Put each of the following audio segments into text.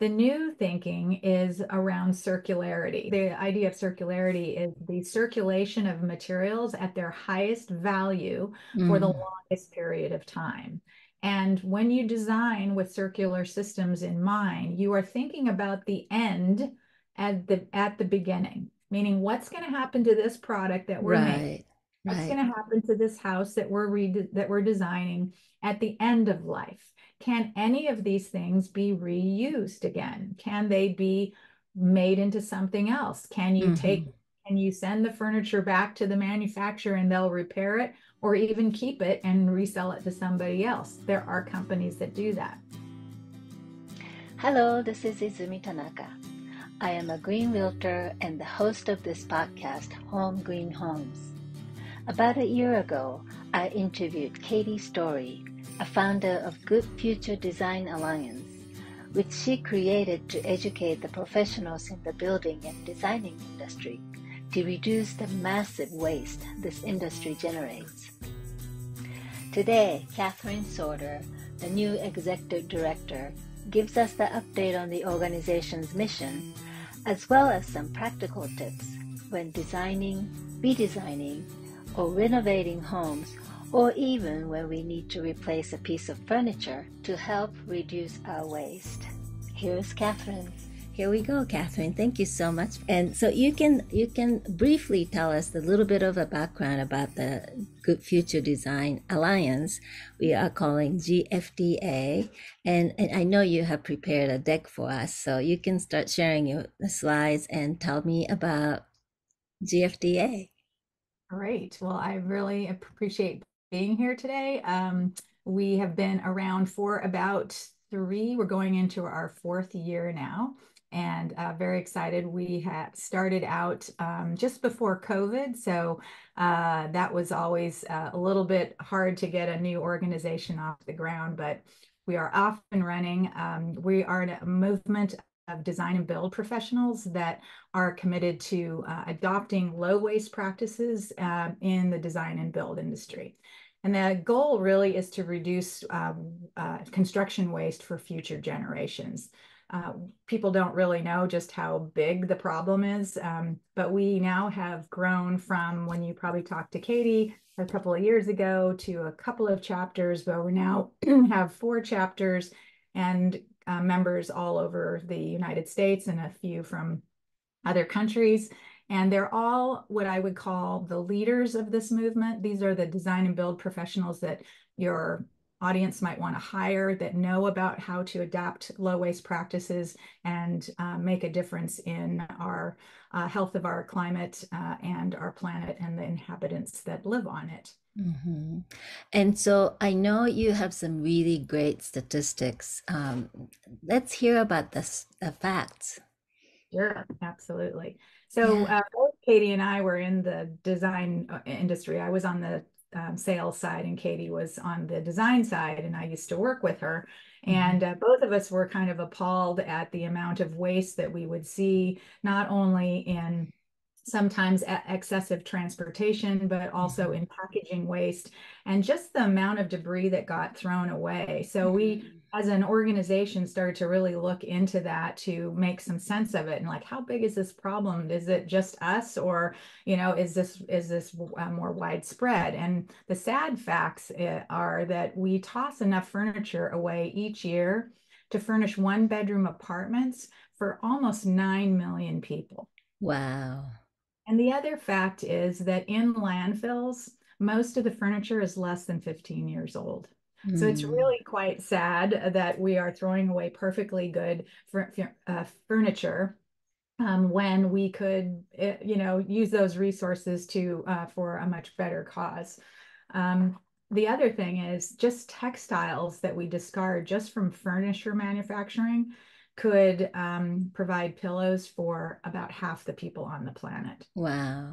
The new thinking is around circularity. The idea of circularity is the circulation of materials at their highest value mm. for the mm. longest period of time. And when you design with circular systems in mind, you are thinking about the end at the at the beginning, meaning what's going to happen to this product that we're right. making What's right. going to happen to this house that we're re- that we're designing at the end of life? Can any of these things be reused again? Can they be made into something else? Can you mm-hmm. take can you send the furniture back to the manufacturer and they'll repair it or even keep it and resell it to somebody else? There are companies that do that. Hello, this is Izumi Tanaka. I am a green realtor and the host of this podcast, Home Green Homes. About a year ago, I interviewed Katie Story, a founder of Good Future Design Alliance, which she created to educate the professionals in the building and designing industry to reduce the massive waste this industry generates. Today, Kathryn Soter, the new executive director, gives us the update on the organization's mission, as well as some practical tips when designing, redesigning, or renovating homes, or even when we need to replace a piece of furniture to help reduce our waste. Here's Kathryn. Here we go, Kathryn. Thank you so much. And so you can you can briefly tell us a little bit of a background about the Good Future Design Alliance. We are calling GFDA, and, and I know you have prepared a deck for us, so you can start sharing your slides and tell me about GFDA. Great. Well, I really appreciate being here today. Um, we have been around for about three, we're going into our fourth year now and uh, very excited. We had started out um, just before COVID, so uh, that was always uh, a little bit hard to get a new organization off the ground, but we are off and running. Um, we are a movement of design and build professionals that are committed to uh, adopting low waste practices uh, in the design and build industry. And the goal really is to reduce uh, uh construction waste for future generations. Uh, people don't really know just how big the problem is, um, but we now have grown from when you probably talked to Katie a couple of years ago to a couple of chapters, but we now have four chapters and uh, members all over the United States and a few from other countries. And they're all what I would call the leaders of this movement. These are the design and build professionals that your audience might want to hire that know about how to adapt low waste practices and uh, make a difference in our uh, health of our climate uh, and our planet and the inhabitants that live on it. Mm-hmm. And so I know you have some really great statistics. Um, let's hear about the, the facts. Sure, absolutely. So yeah. uh, both Katie and I were in the design uh, industry. I was on the um, sales side and Katie was on the design side, and I used to work with her. Mm-hmm. And uh, both of us were kind of appalled at the amount of waste that we would see, not only in sometimes excessive transportation, but also mm-hmm. in packaging waste and just the amount of debris that got thrown away. So we, mm-hmm. as an organization, started to really look into that to make some sense of it and like, how big is this problem? Is it just us, or you know, is this is this uh, more widespread? And the sad facts eh, are that we toss enough furniture away each year to furnish one bedroom apartments for almost nine million people. Wow. And the other fact is that in landfills, most of the furniture is less than 15 years old. Mm. So it's hmm. really quite sad that we are throwing away perfectly good uh, furniture um, when we could, eh, you know, use those resources to uh, for a much better cause. Um, the other thing is just textiles that we discard just from furniture manufacturing could um, provide pillows for about half the people on the planet. Wow.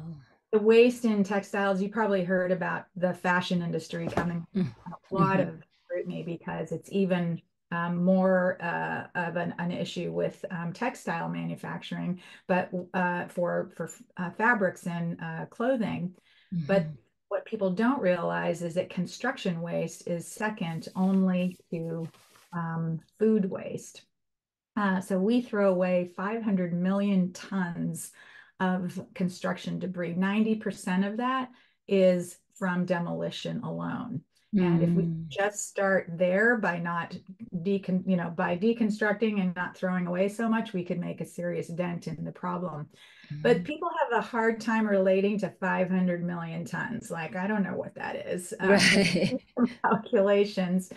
The waste in textiles, you probably heard about the fashion industry coming mm. a lot mm-hmm. of scrutiny because it's even um, more uh, of an, an, issue with um, textile manufacturing, but uh, for for uh, fabrics and uh, clothing. Mm-hmm. But what people don't realize is that construction waste is second only to um, food waste. Uh, so we throw away 500 million tons of construction debris. 90% of that is from demolition alone. And if we Mm. just start there by not decon, you know, by deconstructing and not throwing away so much, we could make a serious dent in the problem. But people have a hard time relating to 500 million tons. Like, I don't know what that is. Um, Right. calculations.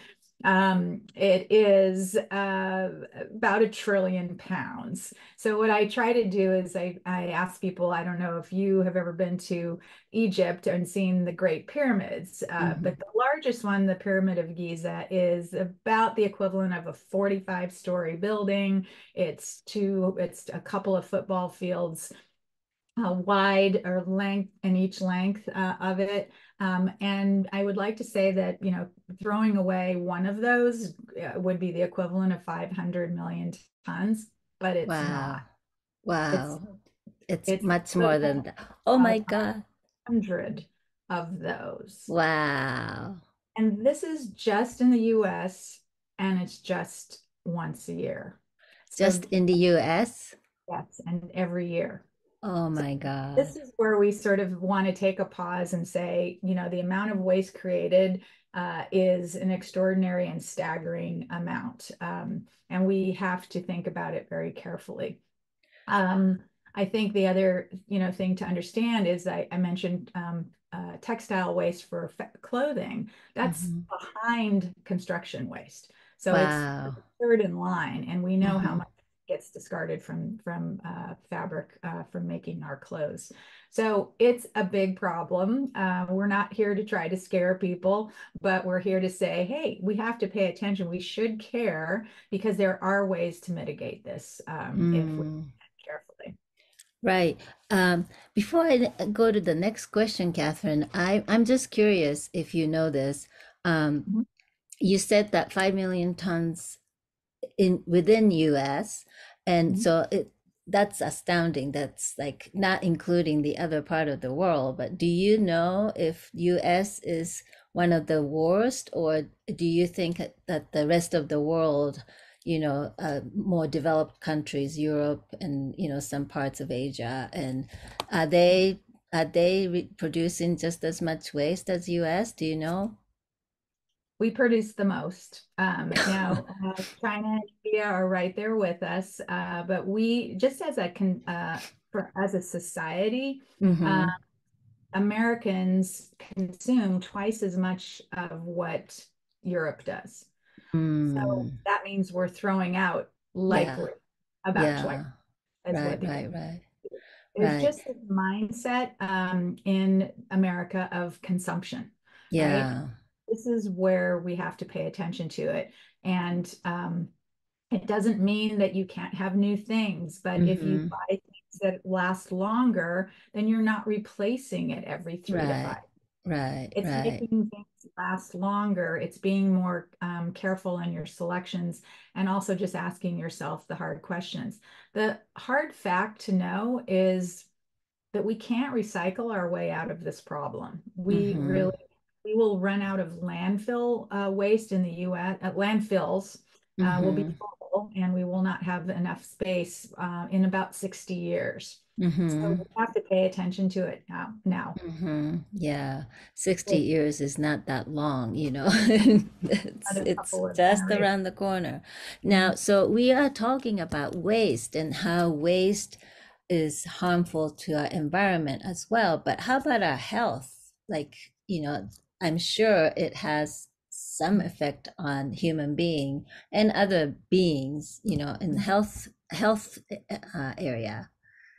Um, it is uh, about a trillion pounds. So what I try to do is I, I ask people, I don't know if you have ever been to Egypt and seen the Great Pyramids, uh, Mhm. but the largest one, the Pyramid of Giza, is about the equivalent of a 45 story building. It's two, it's a couple of football fields uh, wide or length in each length uh, of it. Um, and I would like to say that, you know, throwing away one of those uh, would be the equivalent of 500 million tons, but it's Wow. not. Wow. It's, it's much more than that. Oh my God. 100 of those. Wow. And this is just in the US and it's just once a year. So Just in the US? yes, and every year. Oh my God. This is where we sort of want to take a pause and say, you know, the amount of waste created uh, is an extraordinary and staggering amount. Um, and we have to think about it very carefully. Um, I think the other, you know, thing to understand is I, I mentioned um, uh, textile waste for clothing. That's Mhm. behind construction waste. So Wow. it's third in line, and we know how Mhm. much gets discarded from from uh, fabric uh, from making our clothes. So it's a big problem. Uh, we're not here to try to scare people, but we're here to say, hey, we have to pay attention. We should care because there are ways to mitigate this um, if we Mm. carefully. Right. Um, before I go to the next question, Kathryn, I, I'm just curious if you know this. Um, Mhm. you said that 5 million tons in within US, and Mhm. so it that's astounding. That's like not including the other part of the world. But do you know if US is one of the worst, or do you think that the rest of the world you know, uh, more developed countries, Europe and you know some parts of Asia, and are they are they re- producing just as much waste as U.S.? Do you know? We produce the most. Um, now, uh, China and India are right there with us, uh, but we just as a con uh, for as a society, Mm-hmm. uh, Americans consume twice as much of what Europe does. So Mm. that means we're throwing out Yeah. likely about twice Yeah. as Right. the Right. Right. There's Right. just this mindset um, in America of consumption, right? This is where we have to pay attention to it. And um, it doesn't mean that you can't have new things, but if you Mhm. buy things that last longer, then you're not replacing it every three to five. Right. It's Right. making things last longer. It's being more um, careful in your selections and also just asking yourself the hard questions. The hard fact to know is that we can't recycle our way out of this problem. We Mhm. really, we will run out of landfill uh, waste in the US. Uh, landfills uh, will be Mhm. full and we will not have enough space uh, in about 60 years. So Mhm. we have to pay attention to it now. Now. Mhm. Yeah. 60 So years is not that long, you know. It's it's just generations. around the corner. Now, so we are talking about waste and how waste is harmful to our environment as well. But how about our health? Like, you know, I'm sure it has some effect on human being and other beings, you know, in the health health uh, area.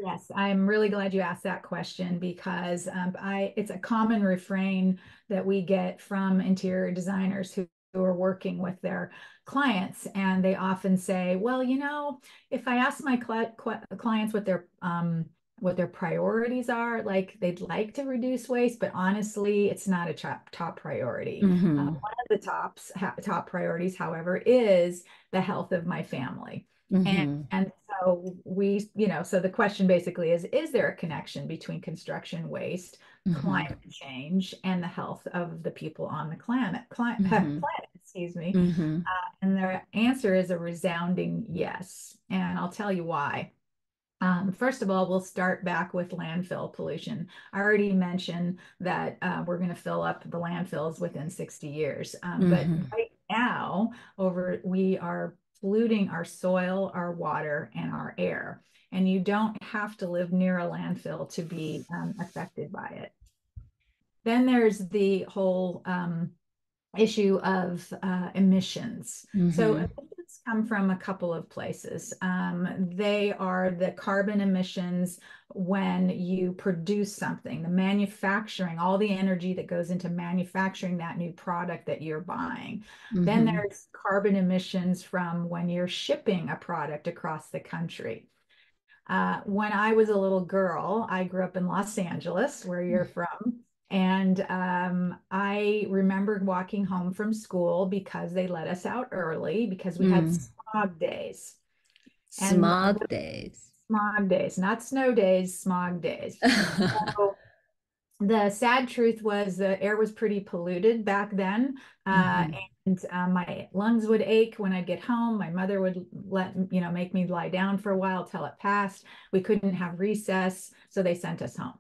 Yes, I'm really glad you asked that question because um, I it's a common refrain that we get from interior designers who, who are working with their clients, and they often say, "Well, you know, if I ask my cli- cli- clients what their um, what their priorities are, like they'd like to reduce waste, but honestly, it's not a top top priority. Uh, hmm one of the tops ha- top priorities, however, is the health of my family." And hmm and so we, you know, so the question basically is, is there a connection between construction waste, hmm climate change, and the health of the people on the planet, cli- hmm planet? excuse me. Mm-hmm. Uh, and the answer is a resounding yes. And I'll tell you why. Um, first of all, we'll start back with landfill pollution. I already mentioned that uh, we're going to fill up the landfills within 60 years. Um, Mhm. But right now, over we are polluting our soil, our water, and our air. And you don't have to live near a landfill to be um, affected by it. Then there's the whole um, issue of uh, emissions. So Come from a couple of places. Um, they are the carbon emissions when you produce something, the manufacturing, all the energy that goes into manufacturing that new product that you're buying. Then Mhm. there's carbon emissions from when you're shipping a product across the country. Uh, when I was a little girl, I grew up in Los Angeles, where you're from. And um, I remembered walking home from school because they let us out early because we had Mm. smog days. And smog days. Smog days, not snow days, smog days. So the sad truth was the air was pretty polluted back then. Uh, Mhm. and uh, my lungs would ache when I'd get home. My mother would let, you know, make me lie down for a while till it passed. We couldn't have recess, so they sent us home.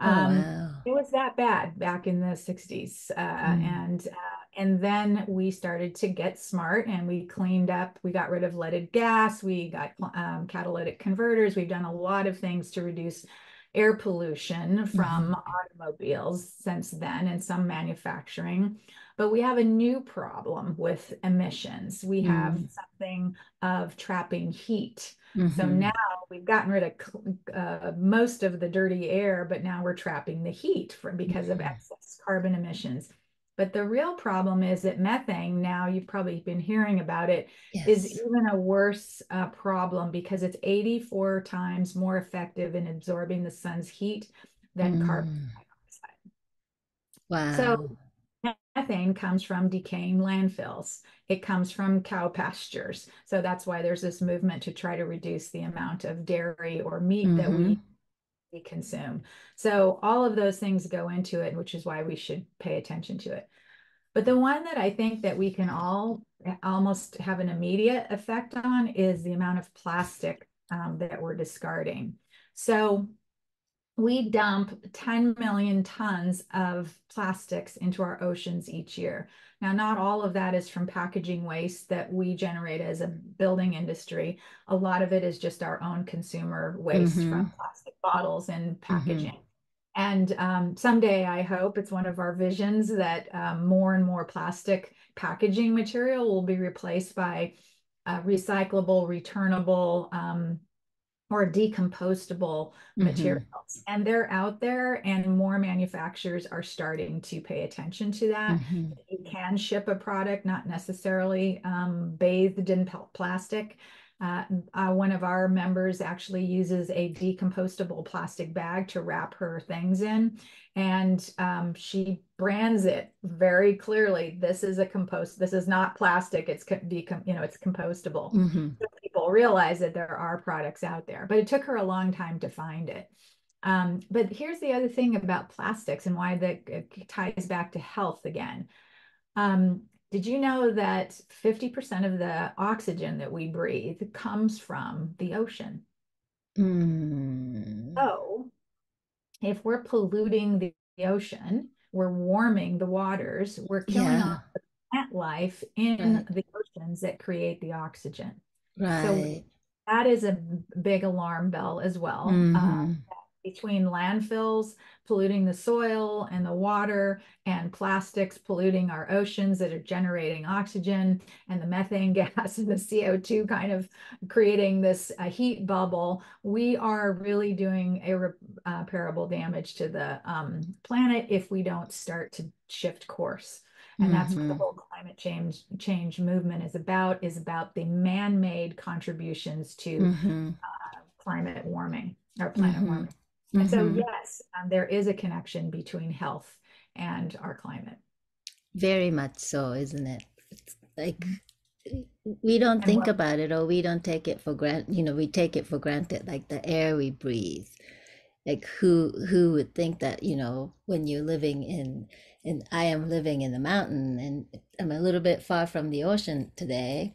Oh Um, wow. it was that bad back in the 60s. Uh, Mm. and uh, and then we started to get smart and we cleaned up. We got rid of leaded gas. We got um, catalytic converters. We've done a lot of things to reduce air pollution from automobiles since then and some manufacturing. But we have a new problem with emissions. We have Mm. something of trapping heat. So Mhm. now we've gotten rid of uh, most of the dirty air, but now we're trapping the heat from because of Mhm. excess carbon emissions. But the real problem is that methane, now you've probably been hearing about it, is Yes. even a worse uh, problem because it's 84 times more effective in absorbing the sun's heat than carbon Mm. dioxide. Wow. So methane comes from decaying landfills. It comes from cow pastures. So that's why there's this movement to try to reduce the amount of dairy or meat that we, we consume. So all of those things go into it, which is why we should pay attention to it. But the one that I think that we can all almost have an immediate effect on is the amount of plastic um, that we're discarding. So we dump 10 million tons of plastics into our oceans each year. Now, not all of that is from packaging waste that we generate as a building industry. A lot of it is just our own consumer waste from plastic bottles and packaging. And um, someday, I hope it's one of our visions that um, more and more plastic packaging material will be replaced by uh, recyclable, returnable, um, or decompostable Mhm. materials. And they're out there, and more manufacturers are starting to pay attention to that. Mhm. You can ship a product not necessarily um, bathed in pl- plastic. Uh, uh, one of our members actually uses a decompostable plastic bag to wrap her things in, and um, she brands it very clearly. This is a compost. This is not plastic. It's co- decom- you know, it's compostable Mhm. so people realize that there are products out there, but it took her a long time to find it. Um, but here's the other thing about plastics and why that ties back to health again. Um, did you know that 50% of the oxygen that we breathe comes from the ocean? Mm. So if we're polluting the, the ocean, we're warming the waters, we're killing Yeah. off the plant life in Right. the oceans that create the oxygen. Right. that is a big alarm bell as well. Uh, Mhm. Between landfills polluting the soil and the water, and plastics polluting our oceans that are generating oxygen, and the methane gas and the CO2 kind of creating this uh, heat bubble, we are really doing irreparable damage to the um, planet if we don't start to shift course. And that's what the Mhm. whole climate change change movement is about, is about the man-made contributions to Mhm. climate warming or planet Mhm. warming. And so, yes, um, there is a connection between health and our climate. Very much so, isn't it? It's like we don't And think what- about it or we don't take it for granted. You know, we take it for granted, like the air we breathe. like who who would think that you know when you're living in and I am living in the mountain and I'm a little bit far from the ocean today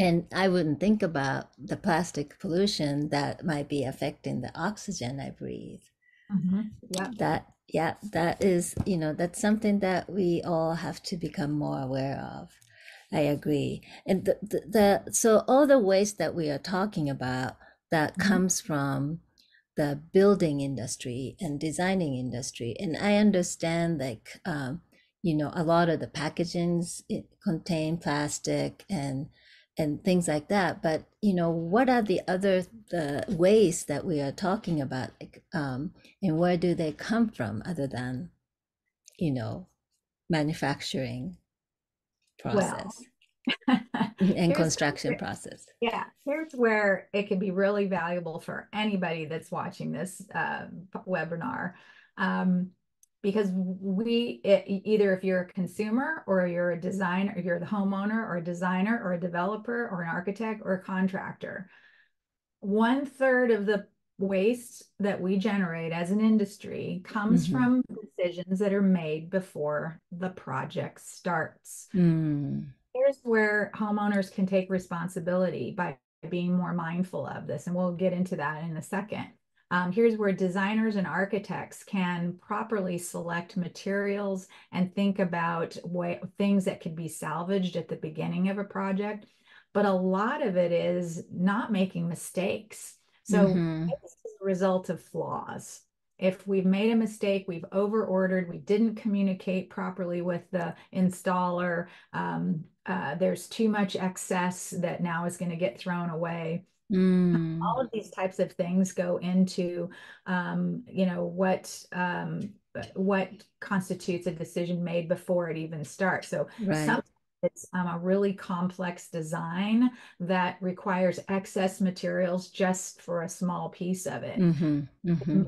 and I wouldn't think about the plastic pollution that might be affecting the oxygen I breathe. Mm-hmm. Yeah. That yeah, that is, you know, that's something that we all have to become more aware of. I agree. And the, the, the so all the waste that we are talking about that mm-hmm. comes from the building industry and designing industry, and I understand like um, you know a lot of the packagings contain plastic and and things like that but you know what are the other the ways that we are talking about like um and where do they come from other than you know manufacturing process? Well, and construction where, process. yeah here's where it can be really valuable for anybody that's watching this uh, webinar. Um, because we it, either if you're a consumer or you're a designer or you're the homeowner or a designer or a developer or an architect or a contractor one third of the waste that we generate as an industry comes mm-hmm. from decisions that are made before the project starts mm. here's where homeowners can take responsibility by being more mindful of this and we'll get into that in a second um, here's where designers and architects can properly select materials and think about what, things that could be salvaged at the beginning of a project. But a lot of it is not making mistakes. So mm-hmm. it's a result of flaws. If we've made a mistake, we've over ordered, we didn't communicate properly with the installer, um, uh, there's too much excess that now is going to get thrown away Mm. All of these types of things go into, um, you know, what um, what constitutes a decision made before it even starts. So right. sometimes it's um, a really complex design that requires excess materials just for a small piece of it. Mm-hmm. Mm-hmm.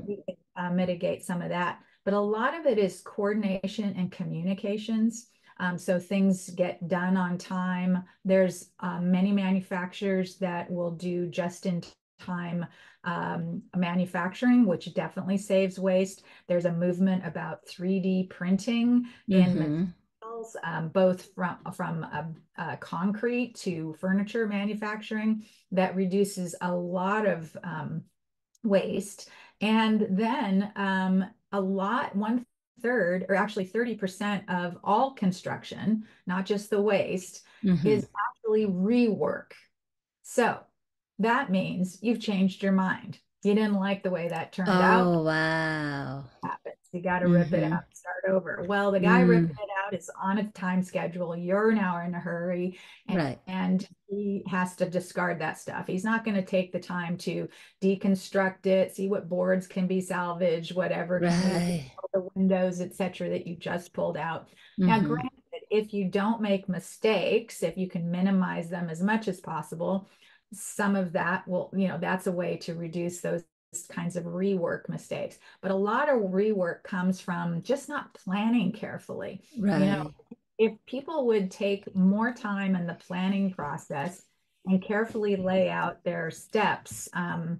Uh, mitigate some of that, but a lot of it is coordination and communications. Um, so things get done on time. There's um, many manufacturers that will do just in time um, manufacturing, which definitely saves waste. There's a movement about 3D printing in mm-hmm. materials, um, both from from concrete to furniture manufacturing, that reduces a lot of um, waste. And then um, a lot, one third, or actually 30% of all construction, not just the waste, mm-hmm. is actually rework. So that means you've changed your mind. You didn't like the way that turned oh, out. Oh, wow. Happens. You got to mm-hmm. rip it mm-hmm. out, start over. Well, the guy mm. ripping it is on a time schedule. You're now in a hurry, and, right. and he has to discard that stuff. He's not going to take the time to deconstruct it, see what boards can be salvaged, whatever, right. the windows, etc., that you just pulled out. Mm-hmm. Now, granted, if you don't make mistakes, if you can minimize them as much as possible, some of that will, you know, that's a way to reduce those kinds of rework mistakes. But a lot of rework comes from just not planning carefully. Right. You know, if people would take more time in the planning process and carefully lay out their steps um,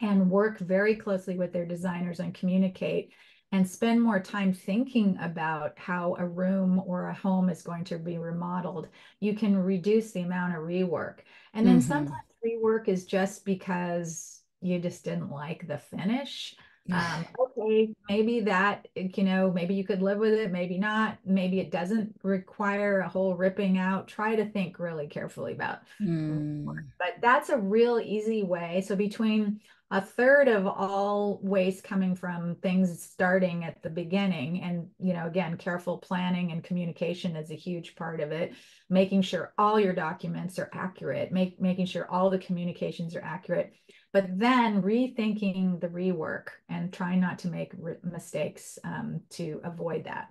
and work very closely with their designers and communicate and spend more time thinking about how a room or a home is going to be remodeled, you can reduce the amount of rework. And then mm-hmm. sometimes rework is just because you just didn't like the finish. Um, okay, maybe that, you know, maybe you could live with it, maybe not. Maybe it doesn't require a whole ripping out. Try to think really carefully about. Mm. But that's a real easy way. So between a third of all waste coming from things starting at the beginning and you know again careful planning and communication is a huge part of it making sure all your documents are accurate make, making sure all the communications are accurate but then rethinking the rework and trying not to make re- mistakes um, to avoid that.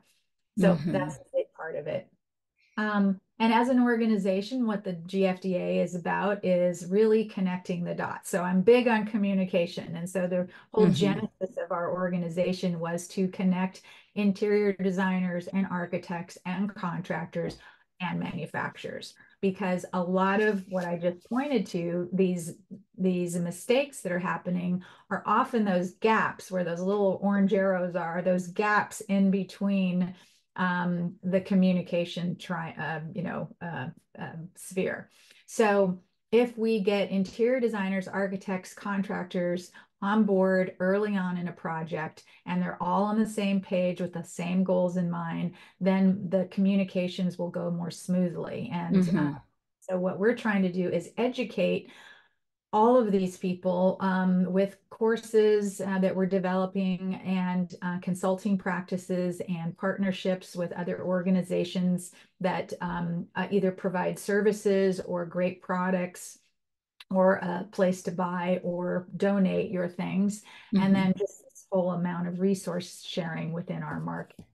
So mm-hmm. that's a big part of it. Um, and as an organization, what the GFDA is about is really connecting the dots. So I'm big on communication. And so the whole mm-hmm. genesis of our organization was to connect interior designers and architects and contractors and manufacturers because a lot of what I just pointed to, these these mistakes that are happening are often those gaps where those little orange arrows are, those gaps in between um, the communication tri uh, you know uh, uh, sphere. So if we get interior designers, architects, contractors on board early on in a project and they're all on the same page with the same goals in mind, then the communications will go more smoothly. And mm-hmm. uh, so, what we're trying to do is educate all of these people um, with courses uh, that we're developing and uh, consulting practices and partnerships with other organizations that um, uh, either provide services or great products or a place to buy or donate your things, mm-hmm. and then just this whole amount of resource sharing within our market.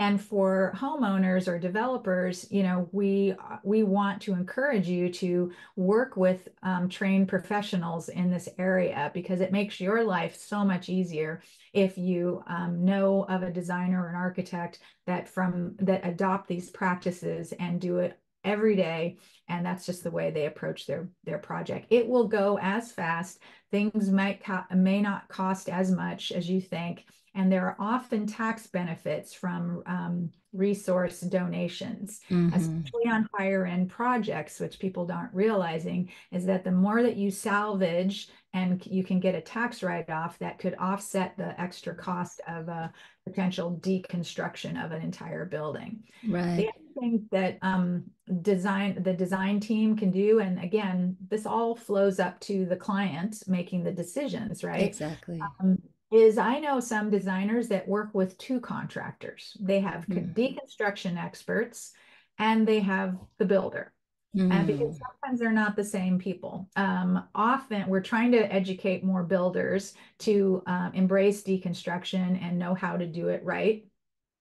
And for homeowners or developers, you know, we we want to encourage you to work with um, trained professionals in this area because it makes your life so much easier if you um, know of a designer or an architect that from that adopt these practices and do it every day and that's just the way they approach their their project. It will go as fast. Things might may not cost as much as you think and there are often tax benefits from um, resource donations. Mm-hmm. especially on higher end projects which people aren't realizing is that the more that you salvage and you can get a tax write-off that could offset the extra cost of a potential deconstruction of an entire building. Right. The thing that um, design the design team can do and again this all flows up to the client making the decisions right exactly um, is I know some designers that work with two contractors. They have mm. deconstruction experts and they have the builder. Mm. And because hmm. sometimes they're not the same people. Um, often we're trying to educate more builders to uh, embrace deconstruction and know how to do it right.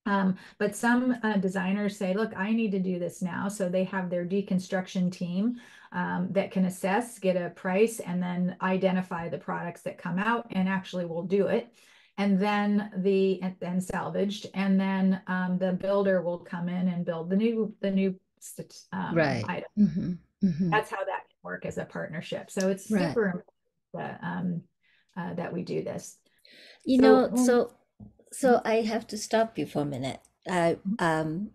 Um, but some uh, designers say, look, I need to do this now. So they have their deconstruction team um, that can assess, get a price, and then identify the products that come out and actually will do it. And then the and then salvaged, and then um, the builder will come in and build the new the new um, right. item. Mm-hmm. Mm-hmm. That's how that can work as a partnership. So it's right. super important that, um, uh, that we do this. You so, know, um, so so I have to stop you for a minute. I um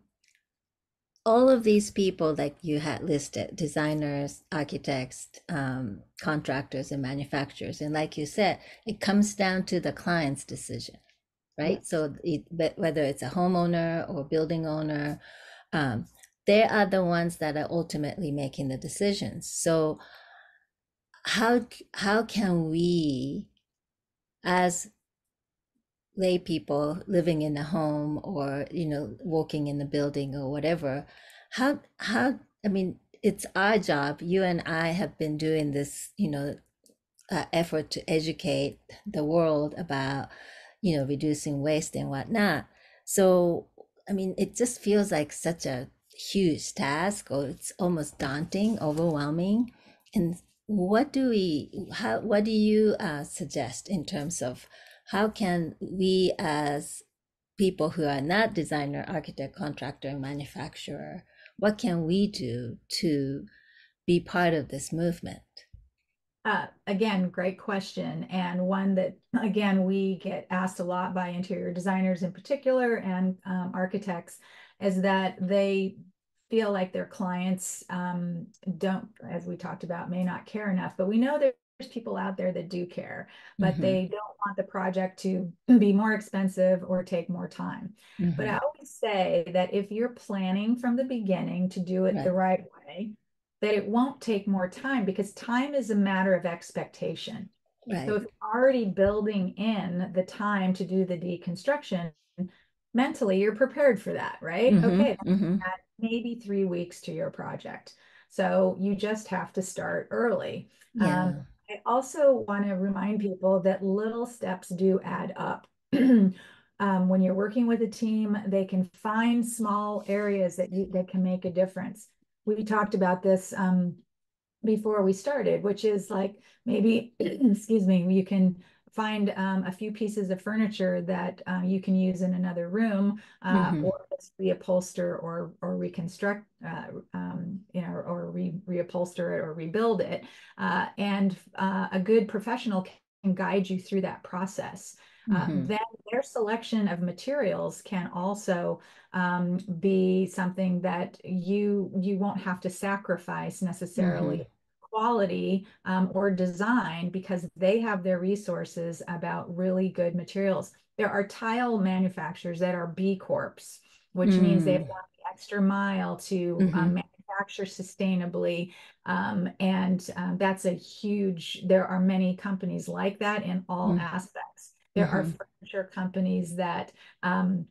all of these people like you had listed designers architects um, contractors and manufacturers and like you said it comes down to the client's decision right yes. so it, whether it's a homeowner or building owner um, they are the ones that are ultimately making the decisions so how how can we as lay people living in the home or you know walking in the building or whatever how how i mean it's our job. You and i have been doing this you know uh, effort to educate the world about you know reducing waste and whatnot. So i mean it just feels like such a huge task or it's almost daunting overwhelming. And what do we how what do you uh, suggest in terms of how can we as people who are not designer, architect, contractor, manufacturer, what can we do to be part of this movement? Uh, again, great question. And one that, again, we get asked a lot by interior designers in particular and um, architects is that they feel like their clients um, don't, as we talked about, may not care enough. But we know that people out there that do care, but mm-hmm. they don't want the project to be more expensive or take more time. Mm-hmm. But I always say that if you're planning from the beginning to do it right. the right way, that it won't take more time because time is a matter of expectation. Right. So if you're already building in the time to do the deconstruction, mentally you're prepared for that, right? Mm-hmm. Okay, mm-hmm. maybe three weeks to your project. So you just have to start early. Yeah. Um, I also want to remind people that little steps do add up. um, when you're working with a team, they can find small areas that you that can make a difference. We talked about this um, before we started, which is like maybe, excuse me, you can find um, a few pieces of furniture that uh, you can use in another room uh, mm-hmm. or reupholster or or reconstruct uh, um, you know or re reupholster it or rebuild it uh, and uh, a good professional can guide you through that process uh, mm-hmm. then their selection of materials can also um, be something that you you won't have to sacrifice necessarily mm-hmm quality um, or design because they have their resources about really good materials. There are tile manufacturers that are B Corps, which mm. means they've gone the extra mile to um, mm-hmm. um, manufacture sustainably. Um, and um, that's a huge, there are many companies like that in all mm. aspects. There mm-hmm. are furniture companies that um,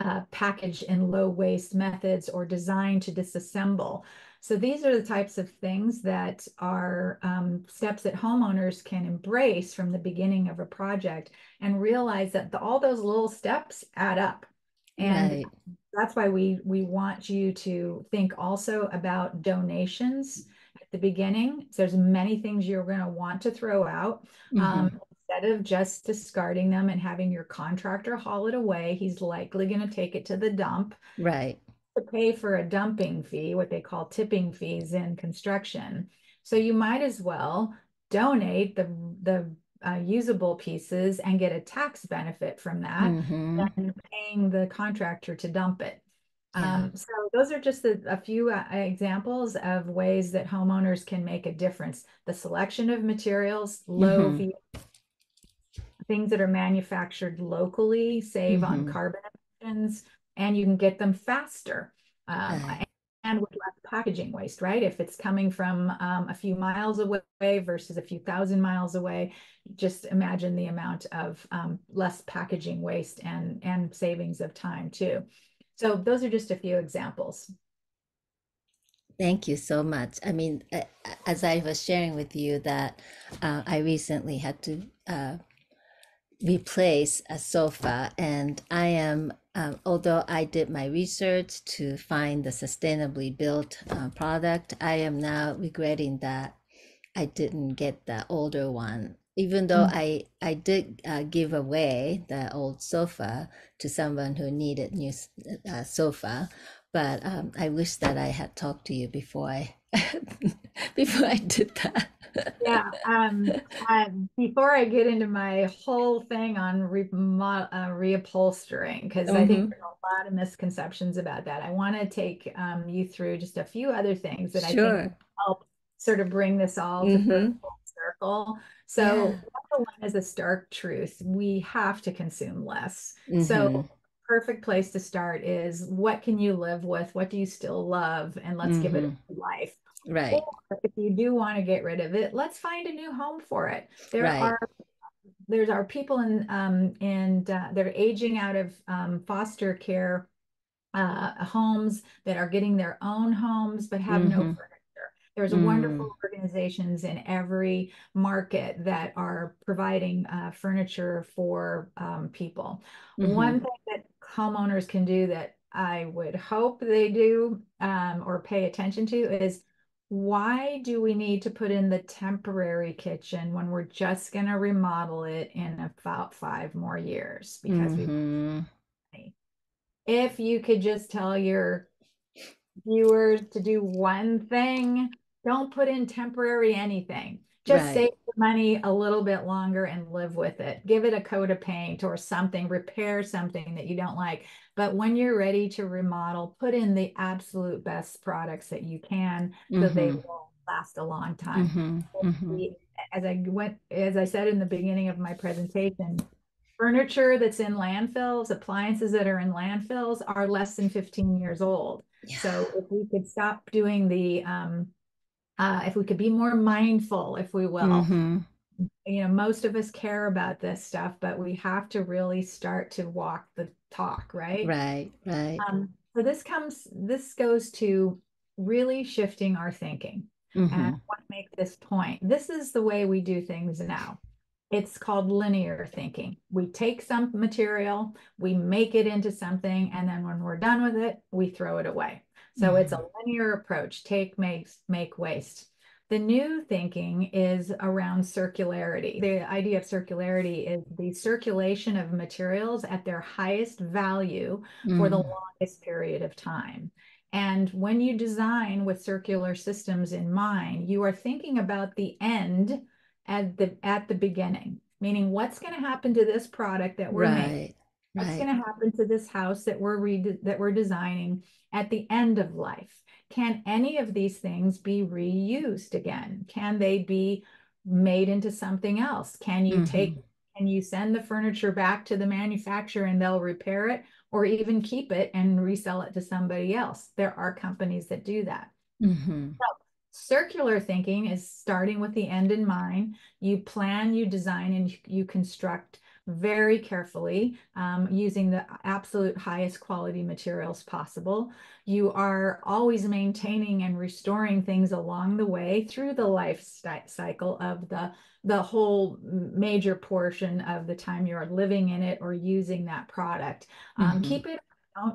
uh, package in low waste methods or design to disassemble. So these are the types of things that are um, steps that homeowners can embrace from the beginning of a project and realize that the, all those little steps add up. And right. that's why we we want you to think also about donations at the beginning. So there's many things you're going to want to throw out. Mm-hmm. Um, instead of just discarding them and having your contractor haul it away, he's likely going to take it to the dump. Right to pay for a dumping fee, what they call tipping fees in construction. So you might as well donate the the uh, usable pieces and get a tax benefit from that mm-hmm. than paying the contractor to dump it. Yeah. Um, so those are just a, a few uh, examples of ways that homeowners can make a difference. The selection of materials, low mm-hmm. things that are manufactured locally, save mm-hmm. on carbon emissions, and you can get them faster um, and with less packaging waste, right? If it's coming from um, a few miles away versus a few thousand miles away, just imagine the amount of um, less packaging waste and, and savings of time too. So those are just a few examples. Thank you so much. I mean, as I was sharing with you that uh, I recently had to uh, replace a sofa and I am um, although I did my research to find the sustainably built uh, product, I am now regretting that I didn't get the older one. Even though mm. I I did uh, give away the old sofa to someone who needed new uh, sofa, but um, I wish that I had talked to you before I before I did that yeah. Um, um, before I get into my whole thing on re- uh, reupholstering, because mm-hmm. I think mm-hmm. there's a lot of misconceptions about that, I want to take um, you through just a few other things that sure. I think help sort of bring this all mm-hmm. to full circle. So, yeah. number one is a stark truth: we have to consume less. Mm-hmm. So perfect place to start is what can you live with what do you still love and let's mm-hmm. give it mm-hmm. a life Right. Or if you do want to get rid of it, let's find a new home for it. There right. are there's our people in um and uh, they're aging out of um, foster care uh, homes that are getting their own homes but have mm-hmm. no furniture. There's mm. wonderful organizations in every market that are providing uh, furniture for um, people. Mm-hmm. One thing that homeowners can do that I would hope they do um, or pay attention to is why do we need to put in the temporary kitchen when we're just going to remodel it in about five more years because mm-hmm. we if you could just tell your viewers to do one thing don't put in temporary anything just right. save the money a little bit longer and live with it give it a coat of paint or something repair something that you don't like but when you're ready to remodel, put in the absolute best products that you can so mm-hmm. they will last a long time. Mm-hmm. Mm-hmm. As I went, as I said in the beginning of my presentation, furniture that's in landfills, appliances that are in landfills are less than 15 years old. Yeah. So if we could stop doing the, um, uh, if we could be more mindful, if we will, mm-hmm. You know most of us care about this stuff but we have to really start to walk the talk right? Right right. Um, so this comes this goes to really shifting our thinking. Mm-hmm. and i want to make this point. This is the way we do things now. It's called linear thinking. We take some material we make it into something and then when we're done with it we throw it away so mm-hmm. it's a linear approach take make make waste The new thinking is around circularity. The idea of circularity is the circulation of materials at their highest value mm. for the mm. longest period of time. And when you design with circular systems in mind, you are thinking about the end at the at the beginning, meaning what's going to happen to this product that we're right. making What's right. going to happen to this house that we're re- that we're designing at the end of life? Can any of these things be reused again? Can they be made into something else? Can you mm-hmm. take can you send the furniture back to the manufacturer and they'll repair it or even keep it and resell it to somebody else? There are companies that do that. Mm-hmm. So, circular thinking is starting with the end in mind. You plan, you design, and you construct very carefully um, using the absolute highest quality materials possible. You are always maintaining and restoring things along the way through the life cycle of the, the whole major portion of the time you're living in it or using that product. Um, mm-hmm. Keep it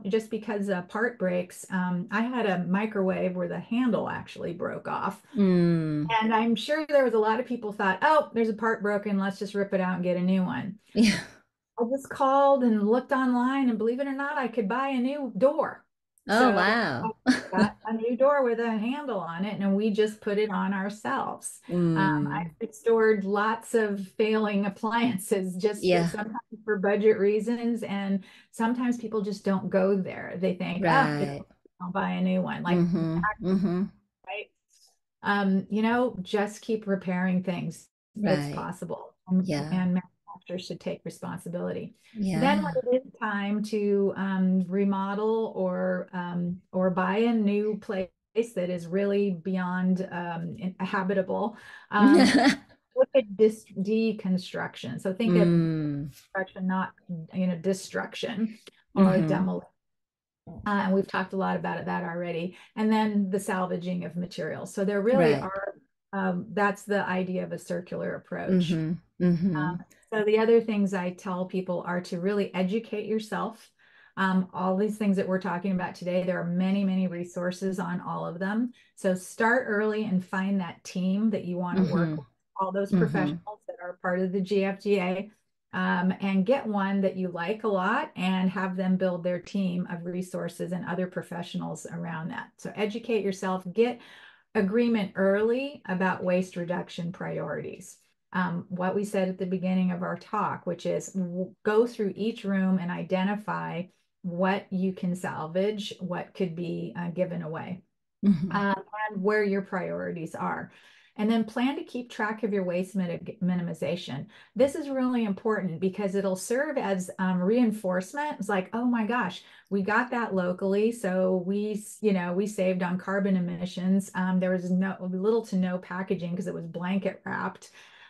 just because a part breaks. Um, I had a microwave where the handle actually broke off. Mm. And I'm sure there was a lot of people thought, oh, there's a part broken. Let's just rip it out and get a new one. Yeah. I just called and looked online, and believe it or not, I could buy a new door. Oh, so wow. got a new door with a handle on it, and we just put it on ourselves. Mm. Um, I restored lots of failing appliances just yeah. for, sometimes for budget reasons, and sometimes people just don't go there. They think, right. oh, I'll buy a new one. Like, mm-hmm. Mm-hmm. right? Um, you know, just keep repairing things right. as possible. Yeah. And should take responsibility. Yeah. Then when it is time to um, remodel or um, or buy a new place that is really beyond um, habitable, um, look at dis- deconstruction. So think mm. of construction, not you know destruction or mm-hmm. demolition. Uh, and we've talked a lot about that already. And then the salvaging of materials. So there really right. are. Um, that's the idea of a circular approach. Mm-hmm. Mm-hmm. Um, so the other things I tell people are to really educate yourself. Um, all these things that we're talking about today, there are many, many resources on all of them. So start early and find that team that you want to mm-hmm. work with, all those mm-hmm. professionals that are part of the GFDA. Um, and get one that you like a lot and have them build their team of resources and other professionals around that. So educate yourself, get agreement early about waste reduction priorities um, what we said at the beginning of our talk, which is go through each room and identify what you can salvage, what could be uh, given away, mm-hmm. uh, and where your priorities are. And then plan to keep track of your waste minimization. This is really important because it'll serve as um, reinforcement. It's like, oh my gosh, we got that locally, so we, you know, we saved on carbon emissions. Um, there was no little to no packaging because it was blanket wrapped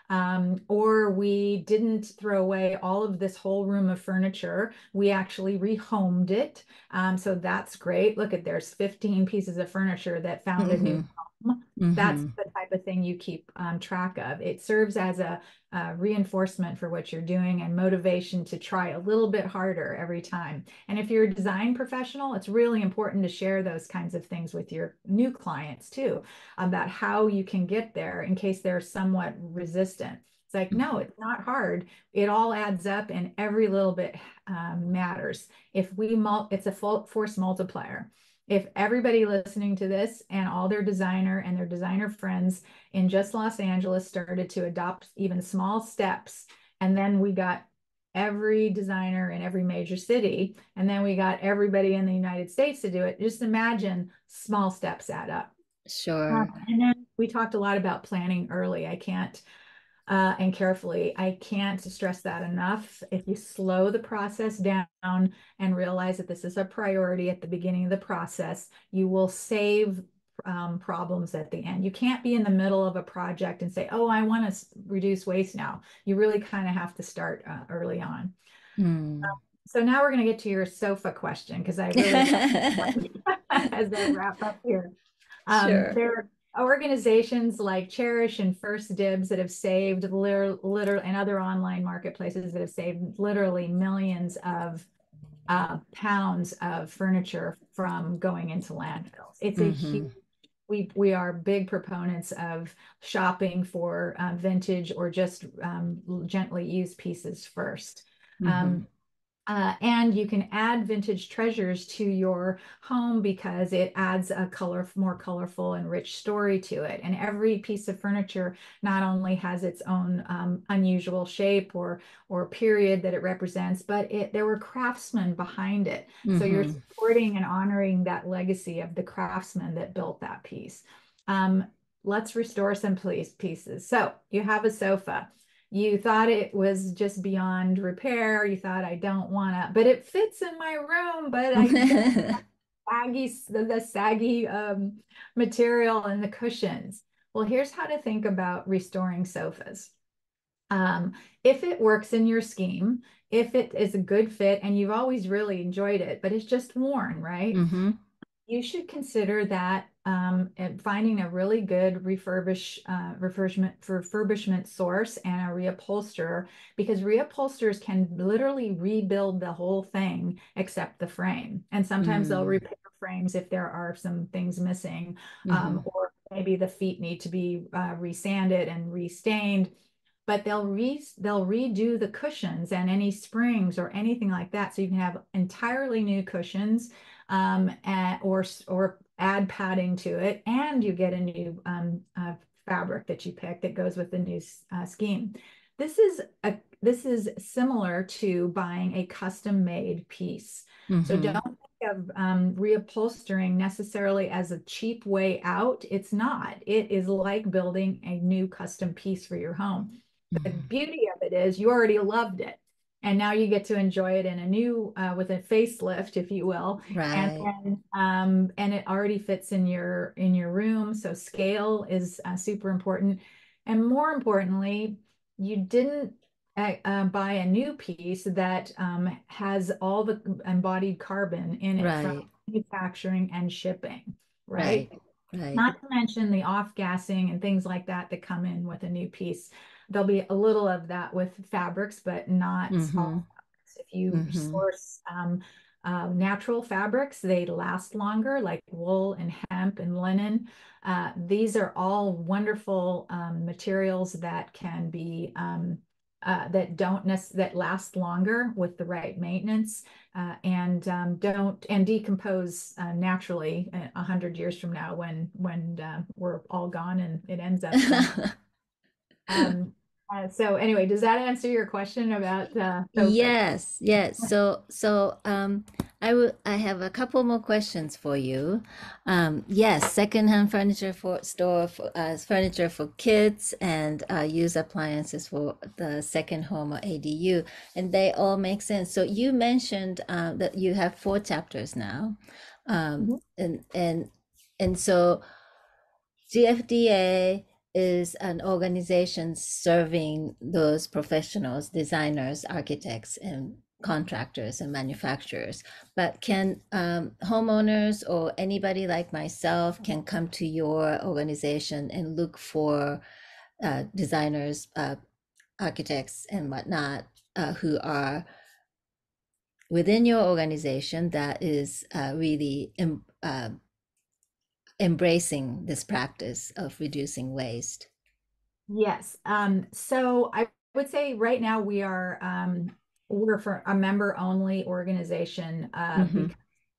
um, or we didn't throw away all of this whole room of furniture. We actually rehomed it. Um, so that's great. Look at there's 15 pieces of furniture that found mm-hmm. a new mm-hmm. home. Mm-hmm. That's the type of thing you keep um, track of. It serves as a, a, reinforcement for what you're doing and motivation to try a little bit harder every time. And if you're a design professional, it's really important to share those kinds of things with your new clients too about how you can get there in case they're somewhat resistant. It's like, no, it's not hard. It all adds up and every little bit um, matters. If we, mul- it's a force multiplier if everybody listening to this and all their designer and their designer friends in just Los Angeles started to adopt even small steps, and then we got every designer in every major city, and then we got everybody in the United States to do it, just imagine small steps add up. Sure. Um, and then we talked a lot about planning early. I can't uh, and carefully. I can't stress that enough. If you slow the process down and realize that this is a priority at the beginning of the process, you will save um, problems at the end. You can't be in the middle of a project and say, oh, I want to reduce waste now. You really kind of have to start uh, early on. Mm. Um, so now we're going to get to your sofa question because I really, as I wrap up here. Um, sure. There organizations like Chairish and First Dibs that have saved literally, and other online marketplaces that have saved literally millions of uh, pounds of furniture from going into landfills. It's mm-hmm. a huge. we we are big proponents of shopping for uh, vintage or just um, gently used pieces 1st mm-hmm. um, uh, and you can add vintage treasures to your home because it adds a color, more colorful and rich story to it. And every piece of furniture not only has its own um, unusual shape or or period that it represents, but it there were craftsmen behind it. Mm-hmm. So you're mm-hmm. supporting and honoring that legacy of the craftsmen that built that piece. Um, let's restore some pieces. So you have a sofa you thought it was just beyond repair. You thought I don't want to, but it fits in my room. But I saggy the, the saggy um, material and the cushions. Well, here's how to think about restoring sofas. Um, if it works in your scheme, if it is a good fit and you've always really enjoyed it, but it's just worn, right? Mm-hmm you should consider that um, finding a really good refurbish uh, refurbishment refurbishment source and a reupholsterer because reupholsterers can literally rebuild the whole thing except the frame and sometimes mm. they'll repair frames if there are some things missing um, mm-hmm. um, or maybe the feet need to be uh, resanded and restained but they'll re they'll redo the cushions and any springs or anything like that so you can have entirely new cushions um, and, or or add padding to it, and you get a new um, uh, fabric that you pick that goes with the new uh, scheme. This is a this is similar to buying a custom made piece. Mm-hmm. So don't think of um, reupholstering necessarily as a cheap way out. It's not. It is like building a new custom piece for your home. Mm-hmm. The beauty of it is you already loved it and now you get to enjoy it in a new uh, with a facelift if you will. Right. and and, um, and it already fits in your in your room. So scale is uh, super important. And more importantly you didn't uh, uh buy a new piece that um, has all the embodied carbon in it right. from manufacturing and shipping right? right. Right. Not to mention the off gassing and things like that that come in with a new piece there'll be a little of that with fabrics, but not mm-hmm. all If you mm-hmm. source um, uh, natural fabrics, they last longer, like wool and hemp and linen. Uh, these are all wonderful um, materials that can be um, uh, that don't nec- that last longer with the right maintenance uh, and um, don't and decompose uh, naturally a hundred years from now when when uh, we're all gone and it ends up. um, uh, so anyway, does that answer your question about uh, Yes, yes. So so um I will I have a couple more questions for you. Um yes, secondhand furniture for store for uh, furniture for kids and uh, use appliances for the second home or ADU and they all make sense. So you mentioned uh, that you have four chapters now. Um mm-hmm. and and and so GFDA is an organization serving those professionals, designers, architects, and contractors and manufacturers. But can um, homeowners or anybody like myself can come to your organization and look for uh, designers, uh, architects, and whatnot uh, who are within your organization that is uh, really uh, embracing this practice of reducing waste? Yes. Um, so I would say right now we are um, we're for a member only organization. Uh, mm-hmm.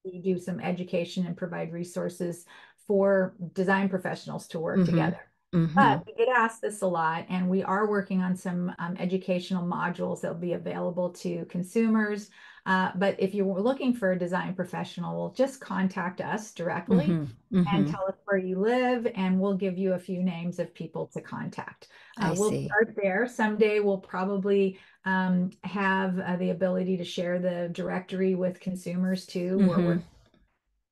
We do some education and provide resources for design professionals to work mm-hmm. together. Mm-hmm. But we get asked this a lot, and we are working on some um, educational modules that will be available to consumers. Uh, but if you're looking for a design professional, just contact us directly mm-hmm. Mm-hmm. and tell us where you live, and we'll give you a few names of people to contact. Uh, we'll see. start there. Someday we'll probably um, have uh, the ability to share the directory with consumers too. Mm-hmm.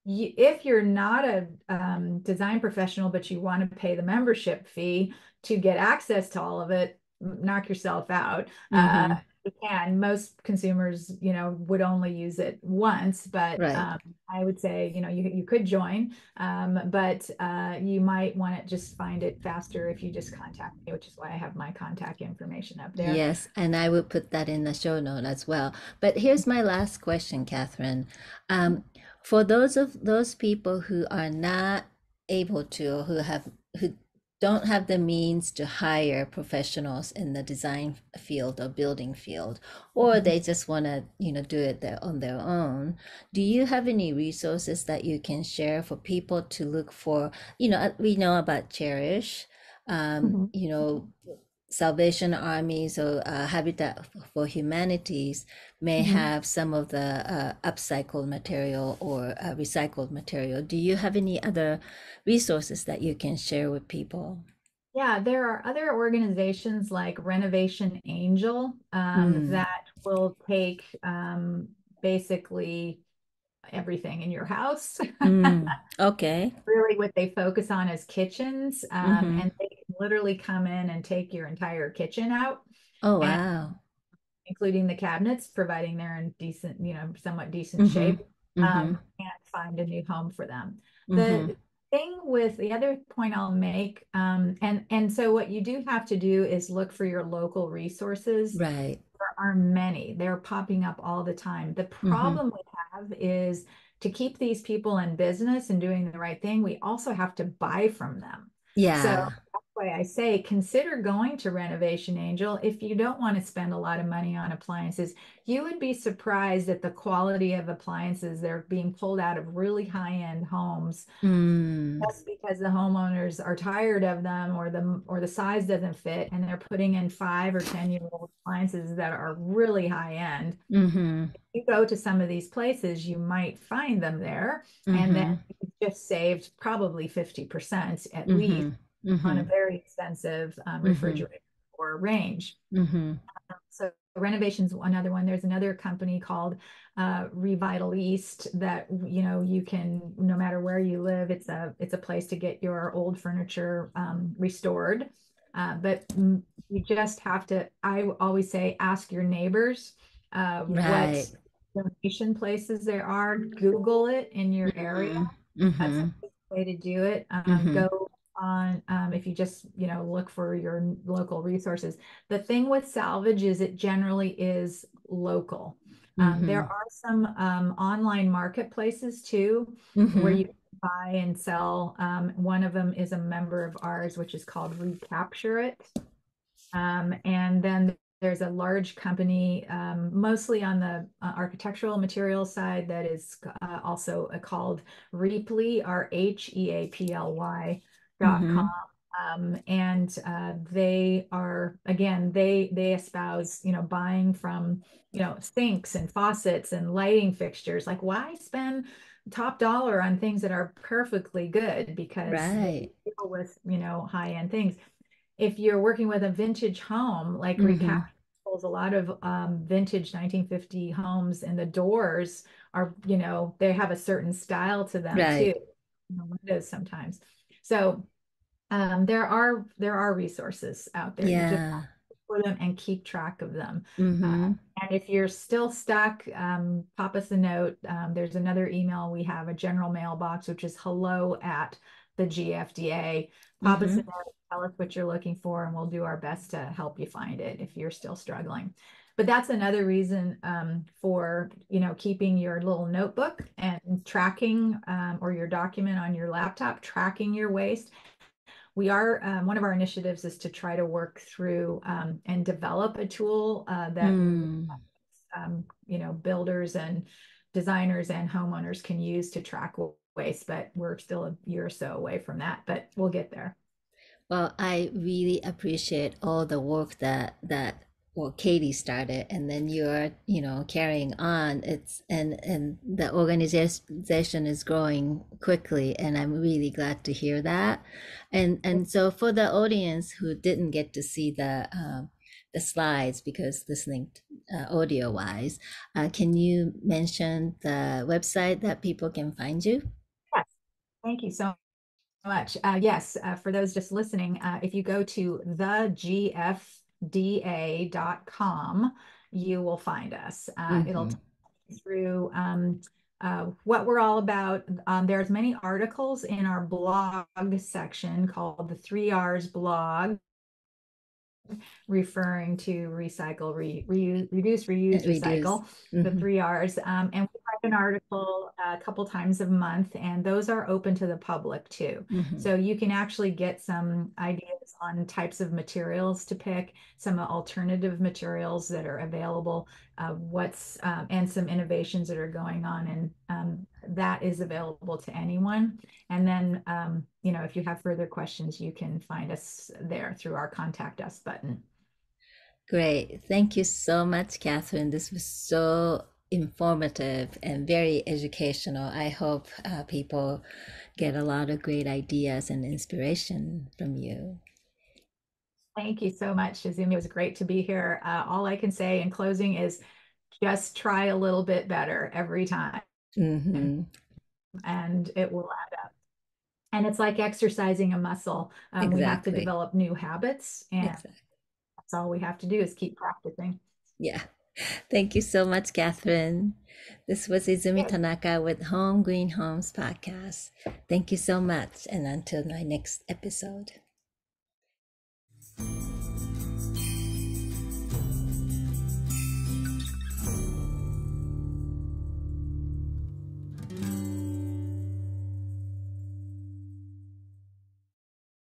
You, if you're not a um, design professional, but you want to pay the membership fee to get access to all of it, knock yourself out. Uh, mm-hmm. Uh, you can. Most consumers, you know, would only use it once, but right. um, I would say, you know, you, you could join, um, but uh, you might want to just find it faster if you just contact me, which is why I have my contact information up there. Yes, and I will put that in the show note as well. But here's my last question, Kathryn. Um, for those of those people who are not able to, or who have who don't have the means to hire professionals in the design field or building field or mm-hmm. they just want to you know do it there on their own do you have any resources that you can share for people to look for you know uh, we know about Chairish um, mm-hmm. you know Salvation Armies or uh, Habitat for Humanities may mm-hmm. have some of the uh, upcycled material or uh, recycled material. Do you have any other resources that you can share with people? Yeah, there are other organizations like Renovation Angel um, mm. that will take um, basically everything in your house. mm, okay. really, what they focus on is kitchens, um, mm-hmm. and they literally come in and take your entire kitchen out. Oh wow. Including the cabinets, providing they're in decent, you know, somewhat decent mm-hmm. shape. Um, mm-hmm. and find a new home for them. The mm-hmm. thing with the other point I'll make, um, and and so what you do have to do is look for your local resources. Right. There are many. They're popping up all the time. The mm-hmm. problem we have is to keep these people in business and doing the right thing, we also have to buy from them. Yeah. So why I say consider going to Renovation Angel if you don't want to spend a lot of money on appliances. You would be surprised at the quality of appliances that are being pulled out of really high-end homes mm. just because the homeowners are tired of them or the or the size doesn't fit and they're putting in five or ten year old appliances that are really high end. Mm-hmm. If you go to some of these places, you might find them there, mm-hmm. and then you just saved probably 50% at mm-hmm. least mm-hmm. on a very expensive um, mm-hmm. refrigerator mm-hmm. or range. Mm-hmm. Um, so renovations another one there's another company called uh, revital east that you know you can no matter where you live it's a it's a place to get your old furniture um, restored uh, but you just have to i always say ask your neighbors uh, right. what donation places there are google it in your area mm-hmm. that's a way to do it um, mm-hmm. go on um, if you just you know look for your local resources. The thing with salvage is it generally is local. Um, mm-hmm. there are some um, online marketplaces too mm-hmm. where you buy and sell. Um, one of them is a member of ours which is called Recapturit. Um, and then there's a large company um, mostly on the uh, architectural material side that is uh, also uh, called Rheaply r-h-e-a-p-l-y mm-hmm. Um, and uh, they are again they they espouse you know buying from you know sinks and faucets and lighting fixtures like why spend top dollar on things that are perfectly good because right. people with you know high end things if you're working with a vintage home like mm-hmm. recap a lot of um, vintage 1950 homes and the doors are you know they have a certain style to them right. too know, windows sometimes so um, there are there are resources out there yeah. for them and keep track of them. Mm-hmm. Uh, and if you're still stuck, um, pop us a note. Um, there's another email we have a general mailbox, which is hello at the GFDA. Pop mm-hmm. us a mm-hmm. note, tell us what you're looking for, and we'll do our best to help you find it if you're still struggling. But that's another reason um, for you know keeping your little notebook and tracking um, or your document on your laptop, tracking your waste we are um, one of our initiatives is to try to work through um, and develop a tool uh, that mm. um, you know builders and designers and homeowners can use to track waste but we're still a year or so away from that but we'll get there well i really appreciate all the work that that well katie started and then you're you know carrying on. It's and and the organization is growing quickly and i'm really glad to hear that. And and so for the audience who didn't get to see the um, the slides because listening uh, audio wise uh, can you mention the website that people can find you? Yes. Thank you so much. Uh, yes uh, for those just listening uh, if you go to the gf da.com, you will find us. Uh, mm-hmm. It'll through um, uh, what we're all about. Um, there's many articles in our blog section called the Three R's blog. referring to recycle, re, reuse, reduce, reuse, reduce. recycle, mm-hmm. the three R's. Um, and an article a couple times a month, and those are open to the public too. Mm-hmm. So you can actually get some ideas on types of materials to pick, some alternative materials that are available, uh, what's um, and some innovations that are going on, and um, that is available to anyone. And then, um, you know, if you have further questions, you can find us there through our contact us button. Great. Thank you so much, Kathryn. This was so informative and very educational. I hope uh, people get a lot of great ideas and inspiration from you. Thank you so much, Izumi. It was great to be here. Uh, all I can say in closing is just try a little bit better every time. Mm-hmm. And it will add up. And it's like exercising a muscle. Um, exactly. We have to develop new habits. And exactly. that's all we have to do is keep practicing. Yeah. Thank you so much, Kathryn. This was Izumi Tanaka with Home Green Homes podcast. Thank you so much, and until my next episode.